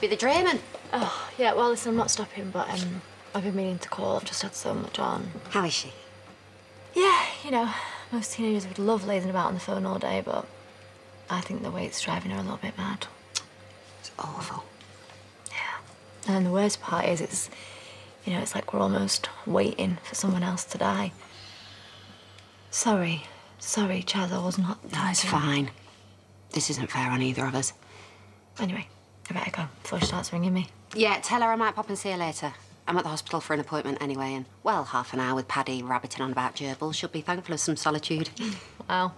Hey, stranger. Thought you'd be the drayman. Oh, yeah, well, listen, I'm not stopping, but um, I've been meaning to call. I've just had so much on. How is she? Yeah, you know, most teenagers would love lazing about on the phone all day, but I think the weight's driving her a little bit mad. It's awful. Yeah. And the worst part is it's, you know, it's like we're almost waiting for someone else to die. Sorry. Sorry, Chas, I was not... No, it's fine. This isn't fair on either of us. Anyway, I better go before she starts ringing me. Yeah, tell her I might pop and see her later. I'm at the hospital for an appointment anyway, and, well, half an hour with Paddy rabbiting on about gerbils. She'll be thankful of some solitude. Well,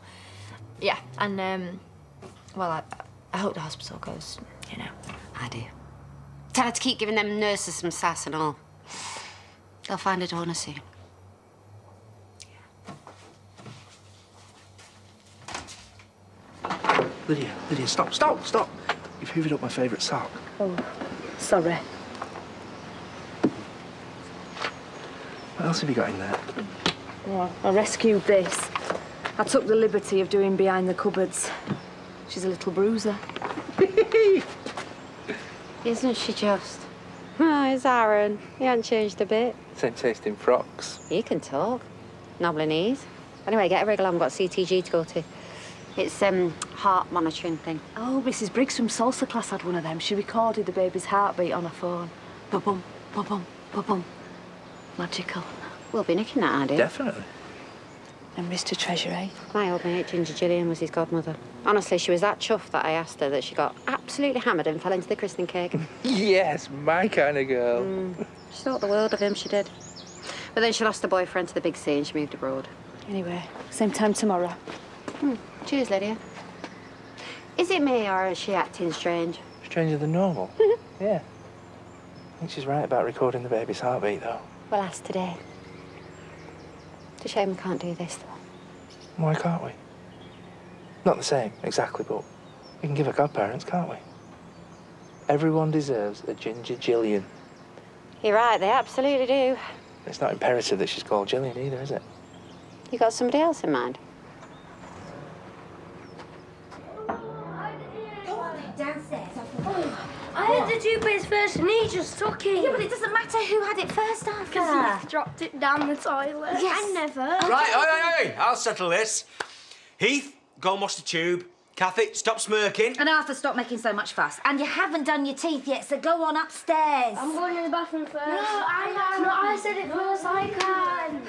yeah, and, um, well, I, I hope the hospital goes, you know. I do. Tell her to keep giving them nurses some sass and all. They'll find a donor soon. Lydia, Lydia, stop, stop, stop. You've hoovered up my favourite sock. Oh, sorry. What else have you got in there? Oh, I rescued this. I took the liberty of doing behind the cupboards. She's a little bruiser. Isn't she just? Oh, it's Aaron. He hasn't changed a bit. Same taste in frocks. He can talk. Knobbly knees. Anyway, get a wriggle on. We've got CTG to go to. It's um heart monitoring thing. Oh, Mrs. Briggs from salsa class had one of them. She recorded the baby's heartbeat on her phone. Ba-bum, ba-bum, ba-bum. Magical. We'll be nicking that idea. Definitely. And Mr. Treasure, eh? My old mate, Ginger Gillian, was his godmother. Honestly, she was that chuffed that I asked her that she got absolutely hammered and fell into the christening cake. Yes, my kind of girl. she thought the world of him, she did. But then she lost her boyfriend to the big sea and she moved abroad. Anyway, same time tomorrow. Cheers, Lydia. Is it me or is she acting strange? Stranger than normal. yeah. I think she's right about recording the baby's heartbeat, though. Well, ask today. It's a shame we can't do this, though. Why can't we? Not the same, exactly, but we can give her godparents, can't we? Everyone deserves a Ginger Gillian. You're right, they absolutely do. It's not imperative that she's called Jillian either, is it? You got somebody else in mind? I had the two bits first and he just took it. Yeah, but it doesn't matter who had it first, Arthur. Because he dropped it down the toilet. Yes. I never. Right, oi, oi, oi, I'll settle this. Heath, go and wash the tube. Cathy, stop smirking. And Arthur, stop making so much fuss. And you haven't done your teeth yet, so go on upstairs. I'm going in the bathroom first. No, I can. No, I said it first. I can.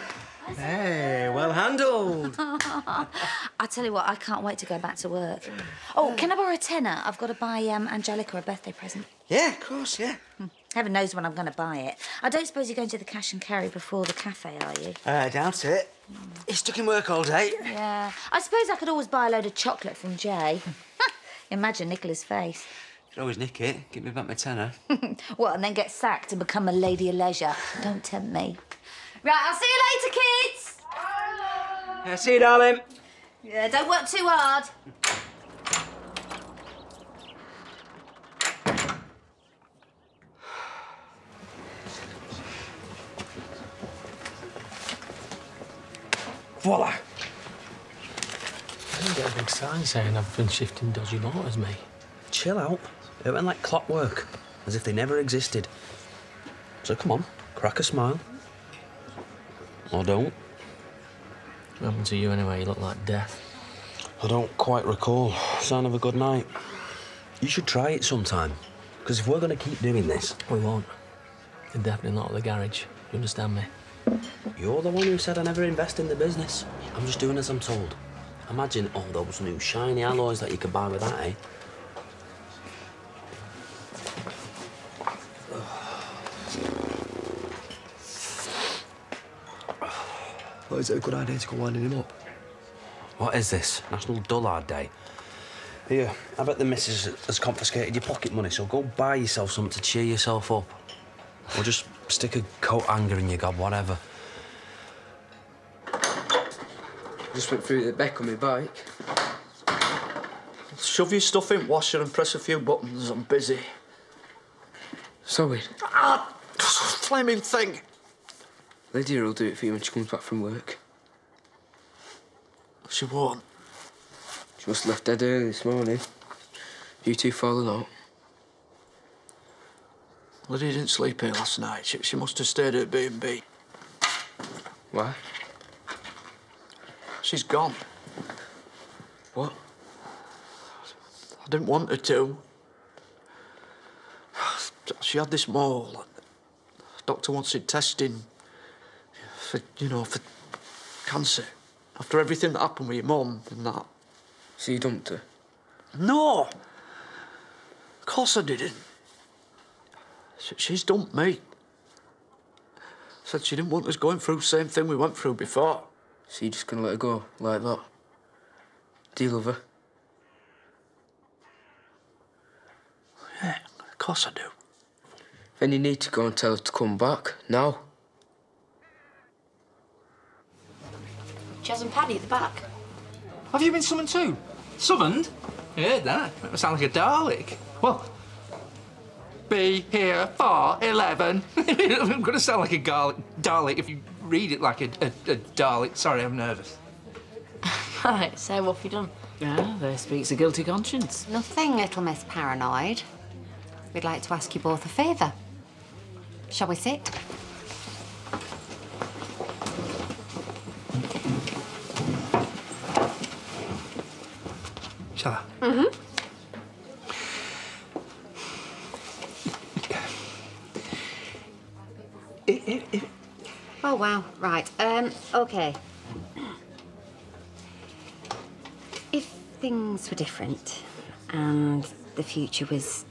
Hey, well handled. I tell you what, I can't wait to go back to work. Oh, can I borrow a tenner? I've got to buy um, Angelica a birthday present. Yeah, of course, yeah. Hmm. Heaven knows when I'm going to buy it. I don't suppose you're going to the cash and carry before the cafe, are you? Uh, I doubt it. Hmm. He's stuck in work all day. Yeah. I suppose I could always buy a load of chocolate from Jai. Imagine Nicola's face. You can always nick it. Give me back my tenner. What, and then get sacked and become a lady of leisure? Don't tempt me. Right, I'll see you later, kids. Yeah, see you, darling. Yeah, don't work too hard. Voila! I didn't get a big sign saying I've been shifting dodgy motors, mate. Chill out. It went like clockwork, as if they never existed. So come on, crack a smile. Or don't. What happened to you anyway? You look like death. I don't quite recall. Sign of a good night. You should try it sometime. Because if we're going to keep doing this, We won't. You're definitely not at the garage. You understand me? You're the one who said I never invest in the business. I'm just doing as I'm told. Imagine all those new shiny alloys that you could buy with that, eh? Well, is it a good idea to go winding him up? What is this? National Dullard Day? Here, I bet the missus has confiscated your pocket money, so go buy yourself something to cheer yourself up. Or just stick a coat hanger in your gob, whatever. Just went through the back on my bike. Shove your stuff in washer and press a few buttons. I'm busy. Sorry. Ah, flaming thing. Lydia will do it for you when she comes back from work. She won't. She must have left dead early this morning. You two falling out? Lydia didn't sleep here last night. She, she must have stayed at B&B. Why? She's gone. What? I didn't want her to. She had this mole. The Doctor wanted testing for, you know, for cancer. After everything that happened with your mum and that. So you dumped her? No! Of course I didn't. She- She's dumped me. Said she didn't want us going through the same thing we went through before. So you're just gonna let her go like that? Do you love her? Yeah, of course I do. Then you need to go and tell her to come back now. Chas and Paddy at the back. Have you been summoned too? Summoned? Heard that. That sounds like a Dalek. Well, be here for 11. I'm going to sound like a garlic, Dalek if you read it like a, a, a Dalek. Sorry, I'm nervous. Right, so what have you done? Ah, there speaks a guilty conscience. Nothing, little Miss Paranoid. We'd like to ask you both a favour. Shall we sit? Shall I? Mm-hmm. Oh, wow. Right. Um, okay. If things were different and the future was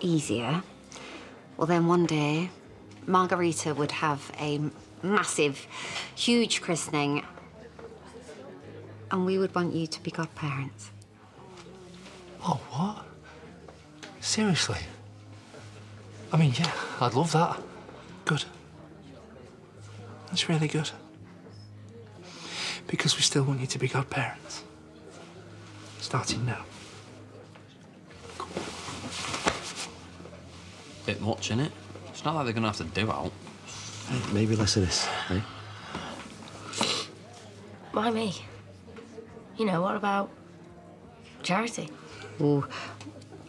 easier, well, then one day Margarita would have a massive, huge christening and we would want you to be godparents. Oh, what? Seriously? I mean, yeah, I'd love that. Good. That's really good. Because we still want you to be godparents. Starting now. Bit much, innit? It's not like they're gonna have to do out. Maybe less of this, eh? Why me? You know, what about charity? Ooh.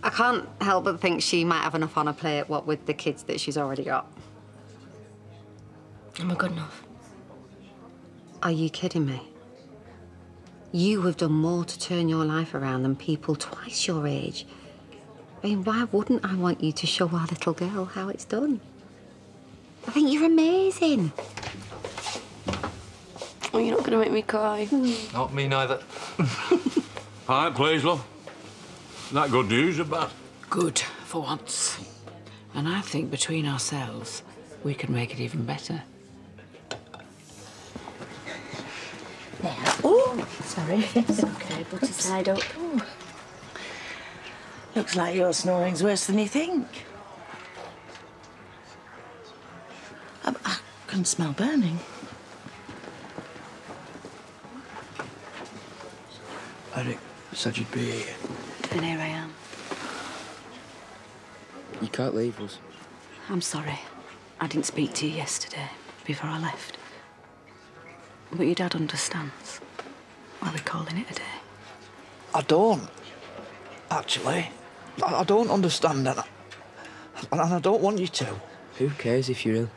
I can't help but think she might have enough on her plate, what with the kids that she's already got. Am I good enough? Are you kidding me? You have done more to turn your life around than people twice your age. I mean, why wouldn't I want you to show our little girl how it's done? I think you're amazing. Oh, you're not going to make me cry. Not me neither. All right, please, love. Is that good news or bad? Good, for once. And I think between ourselves, we can make it even better. Sorry. It's okay. Put it side up. Looks like your snoring's worse than you think. I, I can smell burning. Eric said you'd be here. And here I am. You can't leave us. I'm sorry. I didn't speak to you yesterday before I left. But your dad understands why we're calling it a day. I don't. Actually. I, I don't understand and and I don't want you to. Who cares if you're ill?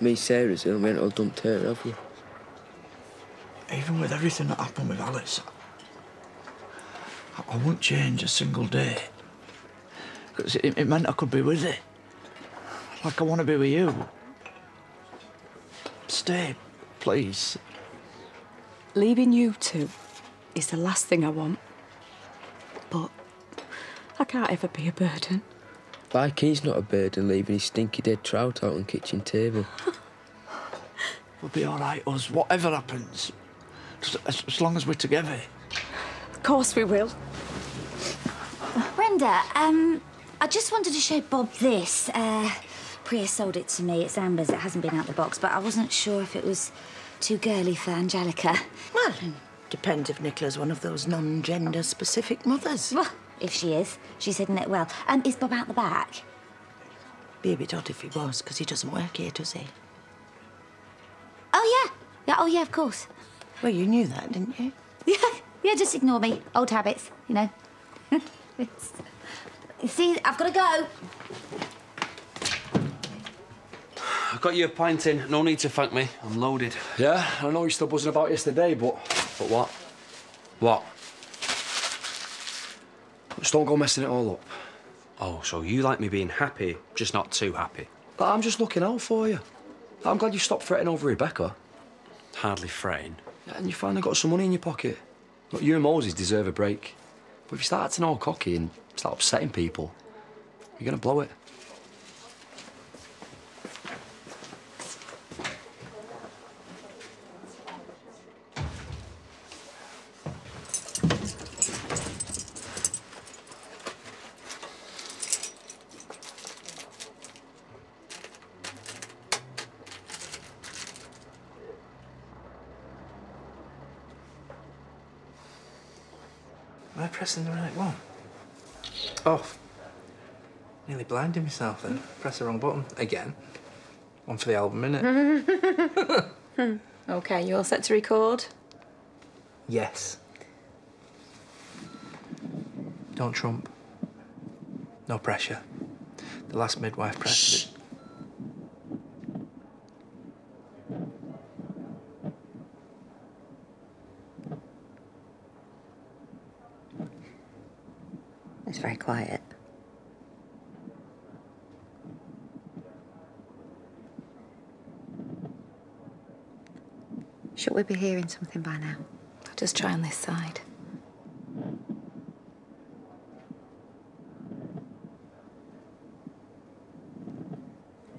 Me, Sarah's ill. We ain't all dumped her, have we? Even with everything that happened with Alice, I, I wouldn't change a single day. Because it, it meant I could be with you. Like I want to be with you. Stay, please. Leaving you two is the last thing I want. But I can't ever be a burden. Like he's not a burden leaving his stinky dead trout out on kitchen table. We'll be all right, us, whatever happens. Just as, as long as we're together. Of course we will. Brenda, um, I just wanted to show Bob this. Uh, Priya sold it to me. It's Amba's. It hasn't been out the box, but I wasn't sure if it was too girly for Angelica. Well, depends if Nicola's one of those non-gender specific mothers. Well, if she is, she's hidden it well. Um, is Bob out the back? Be a bit odd if he was, because he doesn't work here, does he? Oh yeah, yeah. Oh yeah, of course. Well, you knew that, didn't you? Yeah, yeah. Just ignore me. Old habits, you know. See, I've got to go. I've got you a pint in. No need to thank me. I'm loaded. Yeah, I know you're still buzzing about yesterday, but... But what? What? Just don't go messing it all up. Oh, so you like me being happy, just not too happy? I'm just looking out for you. I'm glad you stopped fretting over Rebecca. Hardly fretting. Yeah, and you finally got some money in your pocket. Look, you and Moses deserve a break. But if you start acting all cocky and start upsetting people, you're gonna blow it. Pressing the right one? Oh. Nearly blinded myself then. Hmm. Press the wrong button. Again. One for the album, innit? okay, you all set to record? yes. Don't trump. No pressure. The last midwife pressed very quiet. Should we be hearing something by now? I'll just try on this side.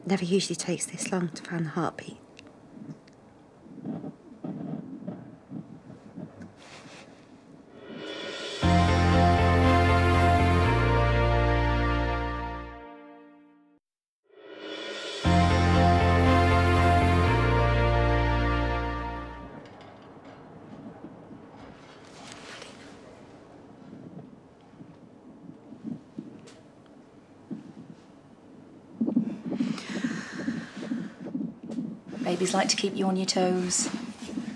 Never usually takes this long to find the heartbeat. Babies like to keep you on your toes.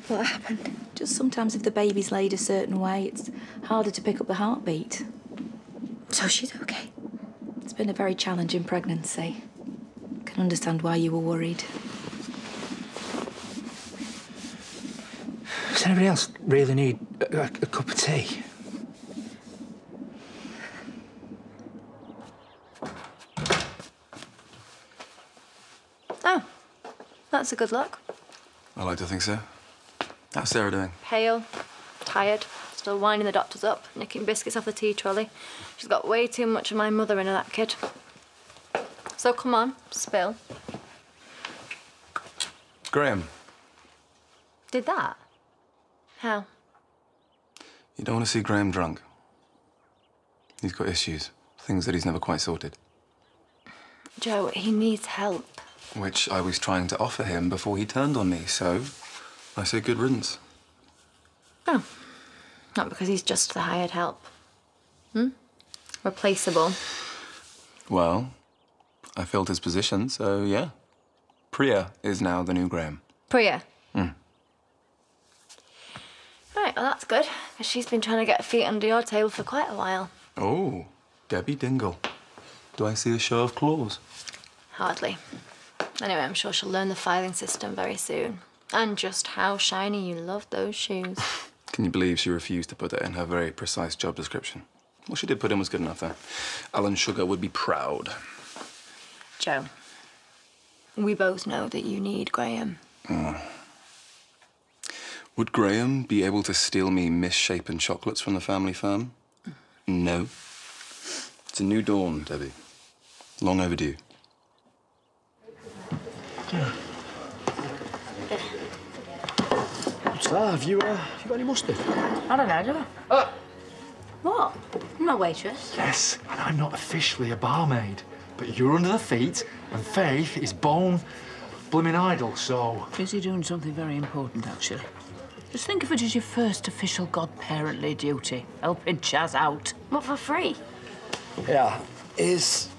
What happened? Just sometimes if the baby's laid a certain way, it's harder to pick up the heartbeat. So she's okay? It's been a very challenging pregnancy. Can understand why you were worried. Does anybody else really need a, a, a cup of tea? Oh, that's a good look. I like to think so. How's Sarah doing? Pale, tired, still winding the doctors up, nicking biscuits off the tea trolley. She's got way too much of my mother in her, that kid. So come on, spill. Graham, Did that? How? you don't want to see Graham drunk. He's got issues, things that he's never quite sorted, Joe, he needs help. Which I was trying to offer him before he turned on me, so I say good riddance. Oh. Not because he's just the hired help. Hmm? Replaceable. Well, I filled his position, so yeah. Priya is now the new Graham. Priya. Hmm. Right, well, that's good, because she's been trying to get her feet under your table for quite a while. Oh, Debbie Dingle. Do I see a show of claws? Hardly. Anyway, I'm sure she'll learn the filing system very soon. And just how shiny you love those shoes. Can you believe she refused to put that in her very precise job description? What she did put in was good enough, though. Alan Sugar would be proud. Joe, we both know that you need Graham. Oh. Would Graham be able to steal me misshapen chocolates from the family farm? Mm. No. It's a new dawn, Debbie. Long overdue. What's that? Have you, uh, have you got any mustard? I don't know, do I? What? I'm a waitress. Yes, and I'm not officially a barmaid, but you're under the feet, and Faith is bone blooming idle, so. Busy doing something very important, actually. Just think of it as your first official godparently duty, helping Chas out. What, for free? Yeah, is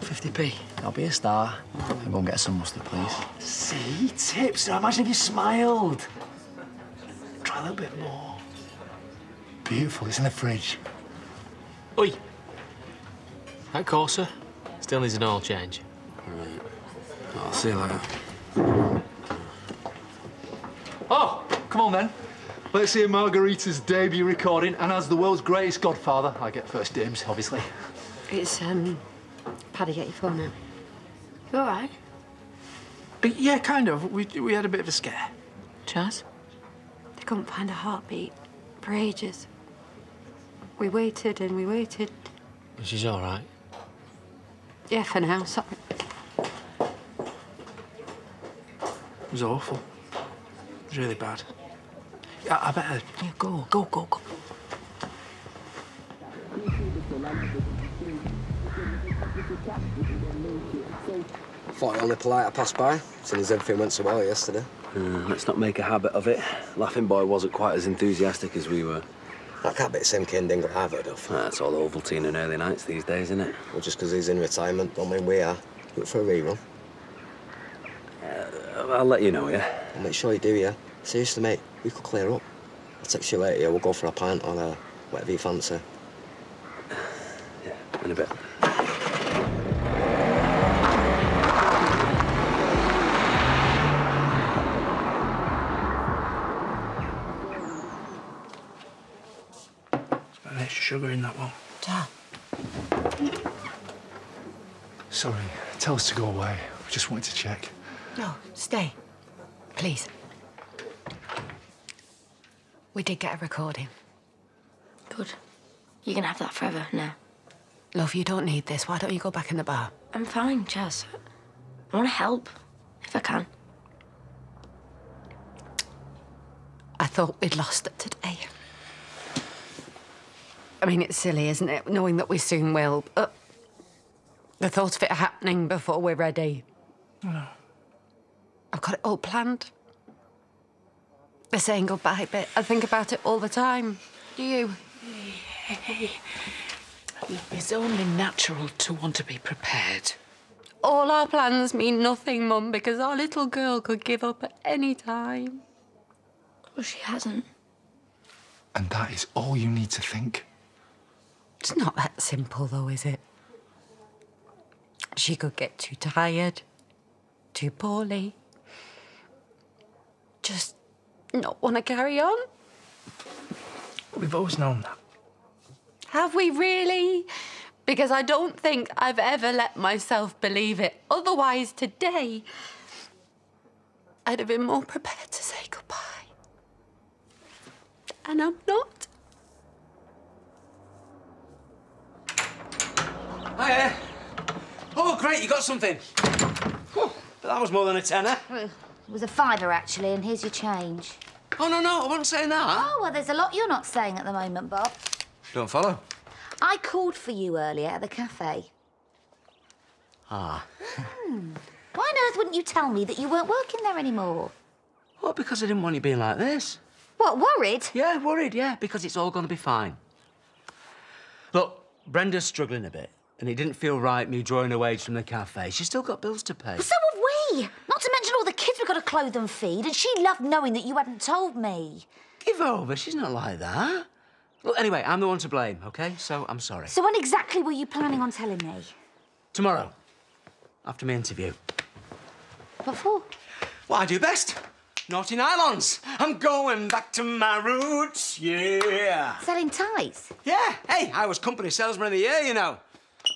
50p. I'll be a star. And go and get some mustard, please. See, tips. Now imagine if you smiled. Try a little bit more. Beautiful. It's in the fridge. Oi, That Corsa still needs an oil change. I'll see you later. Oh, come on then. Let's hear Margarita's debut recording, and as the world's greatest godfather, I get first dibs, obviously. It's, um, Paddy, get your phone out. You all right? But yeah, kind of. We, we had a bit of a scare. Chas? They couldn't find a heartbeat for ages. We waited and we waited. She's all right. Yeah, for now. Sorry. It was awful. It was really bad. Yeah, I better. Yeah, go, go, go, go. Thought it only polite I passed by, since everything went so well yesterday. Uh, let's not make a habit of it. Laughing Boy wasn't quite as enthusiastic as we were. That can't be the same Cain Dingle I've heard of. That's all Ovaltine and early nights these days, isn't it? Well, just because he's in retirement, don't mean we are. Look for a rerun. Uh, I'll let you know, yeah? I'll make sure you do, yeah? Seriously, mate, we could clear up. I'll text you later, yeah? We'll go for a pint or uh, whatever you fancy. Yeah, in a bit. Sugar in that one. Dad. Sorry, tell us to go away. We just wanted to check. No, stay. Please. We did get a recording. Good. You can have that forever now. Love, you don't need this. Why don't you go back in the bar? I'm fine, Jess. I want to help, if I can. I thought we'd lost it today. I mean, it's silly, isn't it? Knowing that we soon will. But the thought of it happening before we're ready. I've got it all planned. The saying goodbye bit. I think about it all the time. Do you? Hey, it's only natural to want to be prepared. All our plans mean nothing, Mum, because our little girl could give up at any time. Well, she hasn't. And that is all you need to think. It's not that simple, though, is it? She could get too tired, too poorly, just not want to carry on. We've always known that. Have we really? Because I don't think I've ever let myself believe it. Otherwise, today, I'd have been more prepared to say goodbye. And I'm not. Hiya. Oh, great, you got something. Whew, but that was more than a tenner. It was a fiver, actually, and here's your change. Oh, no, no, I wasn't saying that. Oh, well, there's a lot you're not saying at the moment, Bob. Don't follow. I called for you earlier at the cafe. Ah. Hmm. Why on earth wouldn't you tell me that you weren't working there anymore? Well, because I didn't want you being like this. What, worried? Yeah, worried, yeah, because it's all going to be fine. Look, Brenda's struggling a bit, and it didn't feel right me drawing a wage from the cafe. She's still got bills to pay. Well, so have we. Not to mention all the kids we've got to clothe and feed, and she loved knowing that you hadn't told me. Give her over, she's not like that. Well, anyway, I'm the one to blame, OK? So I'm sorry. So when exactly were you planning on telling me? Tomorrow, after my interview. What for? What I do best. Naughty nylons. I'm going back to my roots, yeah. Selling ties? Yeah, hey, I was company salesman of the year, you know.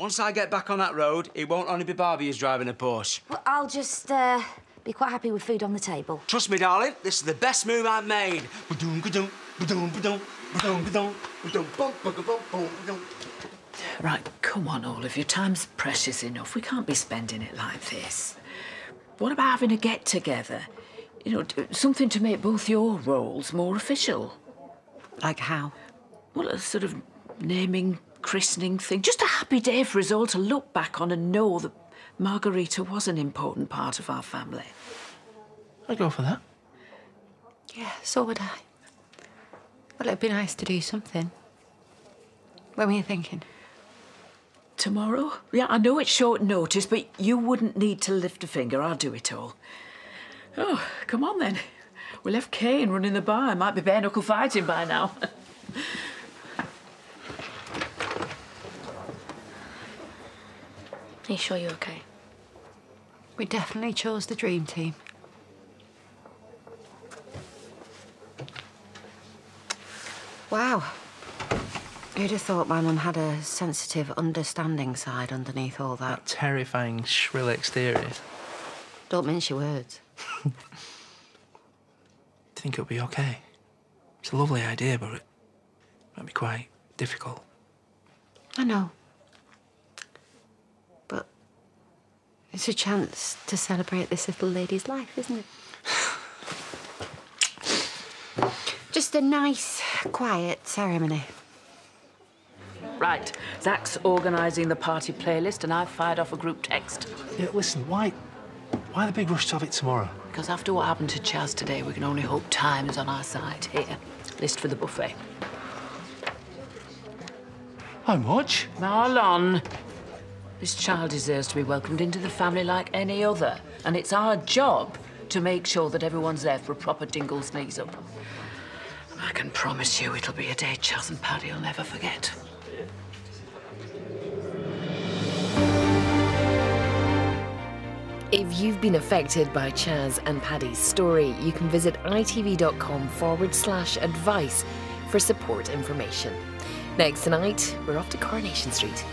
Once I get back on that road, it won't only be Barbie who's driving a Porsche. Well, I'll just uh, be quite happy with food on the table. Trust me, darling, this is the best move I've made. Right, come on, all of you. Time's precious enough. We can't be spending it like this. What about having a get together? You know, something to make both your roles more official. Like how? Well, a sort of naming, christening thing. Just a happy day for us all to look back on and know that Margarita was an important part of our family. I'd go for that. Yeah, so would I. Well, it'd be nice to do something. When were you thinking? Tomorrow? Yeah, I know it's short notice, but you wouldn't need to lift a finger. I'll do it all. Oh, come on then. We left Cain running the bar. Might be bare knuckle fighting by now. Are you sure you're okay? We definitely chose the dream team. Wow. Who'd have thought my mum had a sensitive, understanding side underneath all that? Terrifying, shrill exterior. Don't mince your words. Do you think it'll be okay? It's a lovely idea, but it might be quite difficult. I know. It's a chance to celebrate this little lady's life, isn't it? Just a nice, quiet ceremony. Right, Zak's organising the party playlist and I've fired off a group text. Yeah, listen, why, why the big rush to have it tomorrow? Because after what happened to Chas today, we can only hope time is on our side. Here, list for the buffet. How much? Marlon, this child deserves to be welcomed into the family like any other. And it's our job to make sure that everyone's there for a proper Dingle sneeze up. I can promise you it'll be a day Chas and Paddy will never forget. If you've been affected by Chas and Paddy's story, you can visit itv.com forward slash advice for support information. Next tonight, we're off to Coronation Street.